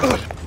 Ugh.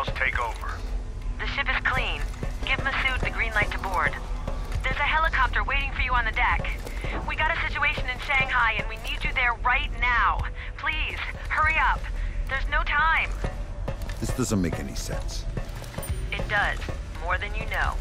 Else take over. The ship is clean. Give Massoud the green light to board. There's a helicopter waiting for you on the deck. We got a situation in Shanghai and we need you there right now. Please, hurry up. There's no time. This doesn't make any sense. It does. More than you know.